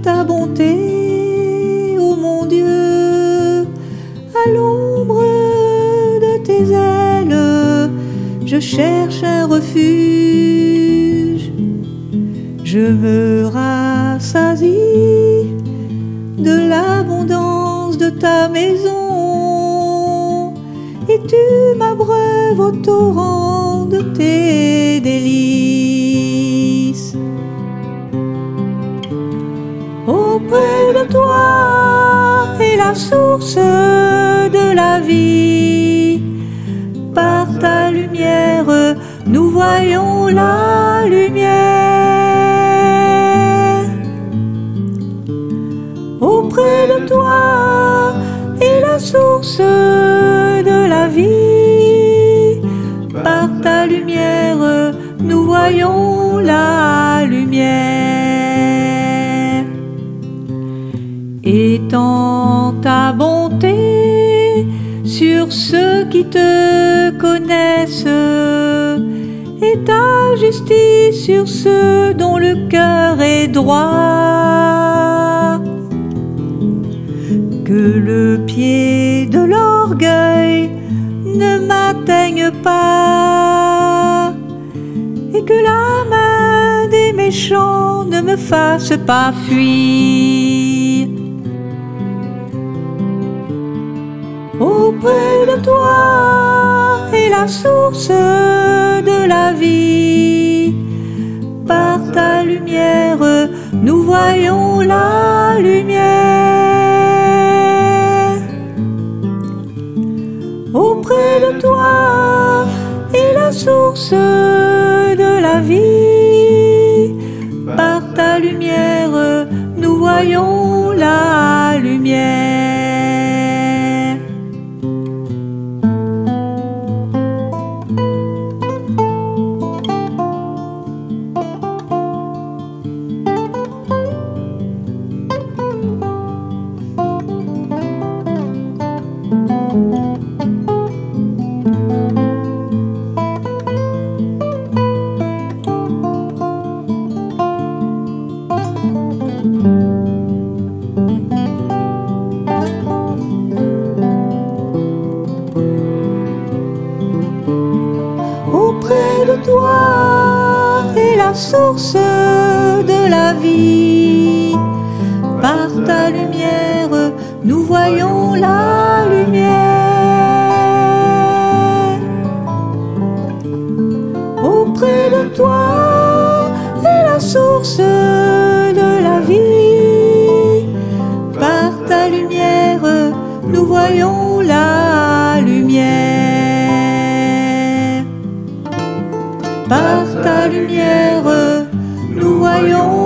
Ta bonté, ô mon Dieu, à l'ombre de tes ailes, je cherche un refuge, je me rassasie de l'abondance de ta maison, et tu m'abreuves au torrent de tes délices. De toi est la source de la vie. Par ta lumière, nous voyons la lumière. Auprès de toi est la source de la vie. Par ta lumière, nous voyons la Ta bonté sur ceux qui te connaissent et ta justice sur ceux dont le cœur est droit. Que le pied de l'orgueil ne m'atteigne pas et que la main des méchants ne me fasse pas fuir. Auprès de toi est la source de la vie. Par ta lumière, nous voyons la lumière. Auprès de toi est la source de la vie. Par ta lumière, nous voyons source de la vie. Par ta lumière, nous voyons la lumière. Auprès de toi est la source de la vie. Par ta lumière, nous voyons la lumière. Par lumière, nous voyons